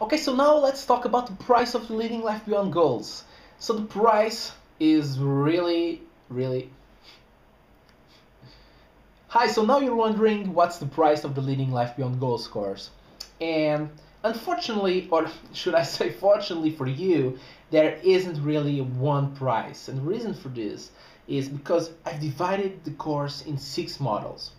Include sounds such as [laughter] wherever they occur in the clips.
Okay, so now let's talk about the price of living life beyond goals. So the price is really, really. Hi, so now you're wondering what's the price of the Leading Life Beyond Goals course. And unfortunately, or [laughs] should I say fortunately for you, there isn't really one price. And the reason for this is because I've divided the course in six models.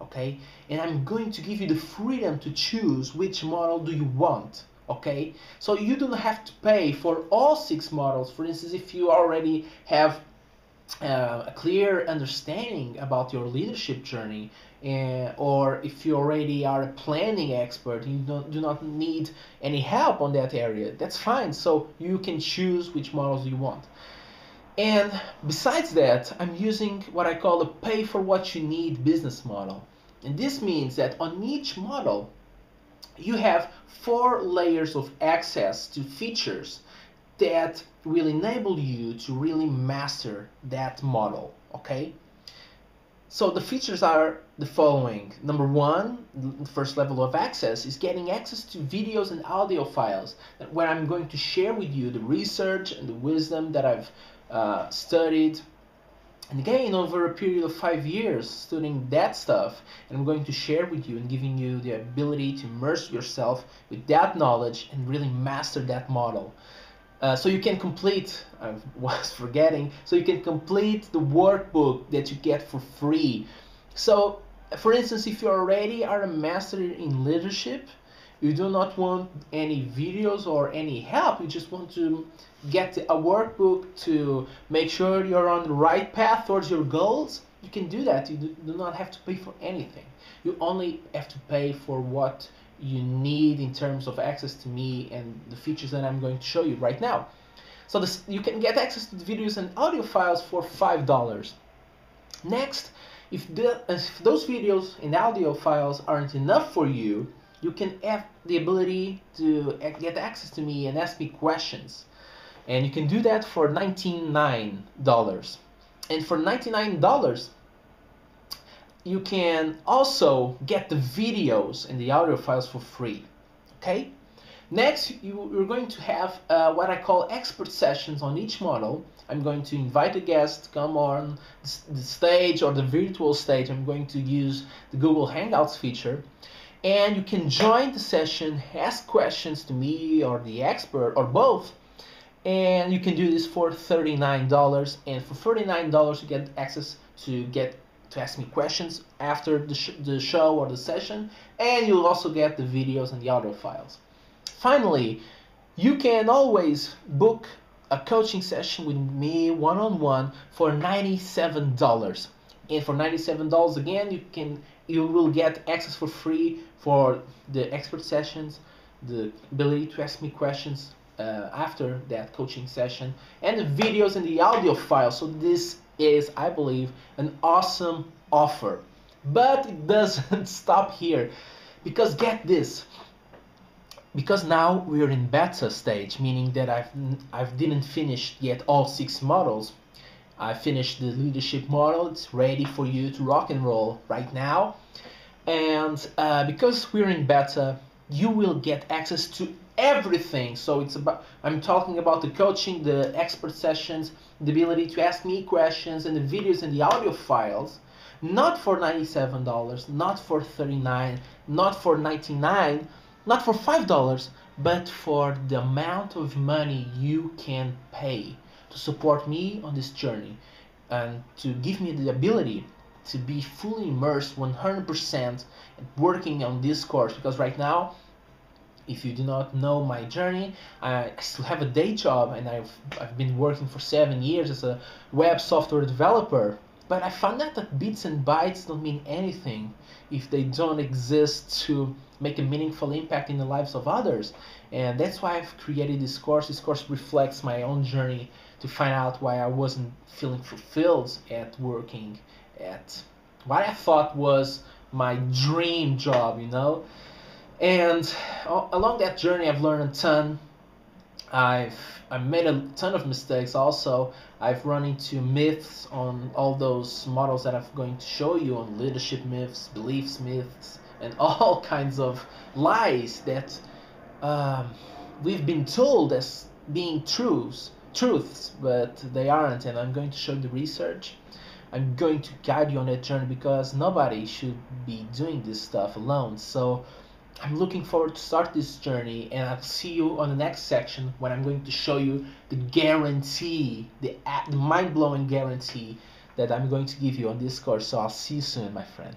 Okay? And I'm going to give you the freedom to choose which model do you want okay? So you don't have to pay for all six models. For instance if you already have uh, a clear understanding about your leadership journey uh, or if you already are a planning expert you don't, do not need any help on that area that's fine. So you can choose which models you want. And besides that i'm using what i call a pay for what you need business model. And this means that on each model you have four layers of access to features that will enable you to really master that model okay? So the features are the following. Number one the first level of access is getting access to videos and audio files where i'm going to share with you the research and the wisdom that i've uh, studied and again, over a period of five years studying that stuff, and I'm going to share with you and giving you the ability to immerse yourself with that knowledge and really master that model. Uh, so you can complete, I was [laughs] forgetting, so you can complete the workbook that you get for free. So, for instance, if you already are a master in leadership, you do not want any videos or any help, you just want to get a workbook to make sure you're on the right path towards your goals, you can do that. You do not have to pay for anything. You only have to pay for what you need in terms of access to me and the features that I'm going to show you right now. So this, you can get access to the videos and audio files for $5. Next, if, the, if those videos and audio files aren't enough for you, you can have the ability to get access to me and ask me questions. And you can do that for $99 and for $99 you can also get the videos and the audio files for free. Okay? Next you, you're going to have uh, what I call expert sessions on each model. I'm going to invite a guest to come on the stage or the virtual stage. I'm going to use the Google Hangouts feature and you can join the session ask questions to me or the expert or both. And you can do this for $39 and for $39 you get access to get to ask me questions after the, sh the show or the session. And you'll also get the videos and the audio files. Finally you can always book a coaching session with me one-on-one -on -one for $97 and for $97 again you can you will get access for free for the expert sessions the ability to ask me questions uh, after that coaching session and the videos and the audio file. So this is, I believe, an awesome offer. But it doesn't [laughs] stop here because get this. Because now we're in beta stage, meaning that I've I've didn't finish yet all six models. I finished the leadership model. It's ready for you to rock and roll right now. And uh, because we're in beta, you will get access to everything. So it's about I'm talking about the coaching, the expert sessions, the ability to ask me questions, and the videos and the audio files. Not for $97, not for 39 not for 99 not for $5, but for the amount of money you can pay to support me on this journey and to give me the ability to be fully immersed 100% working on this course because right now if you do not know my journey, I still have a day job and I've, I've been working for seven years as a web software developer. But I found out that bits and bytes don't mean anything if they don't exist to make a meaningful impact in the lives of others. And that's why I've created this course. This course reflects my own journey to find out why I wasn't feeling fulfilled at working at what I thought was my dream job, you know? And along that journey, I've learned a ton. I've I made a ton of mistakes. Also, I've run into myths on all those models that I'm going to show you on leadership myths, beliefs myths, and [laughs] all kinds of lies that um, we've been told as being truths, truths, but they aren't. And I'm going to show the research. I'm going to guide you on that journey because nobody should be doing this stuff alone. So I'm looking forward to start this journey and I'll see you on the next section when I'm going to show you the guarantee, the, the mind-blowing guarantee that I'm going to give you on this course. So I'll see you soon, my friend.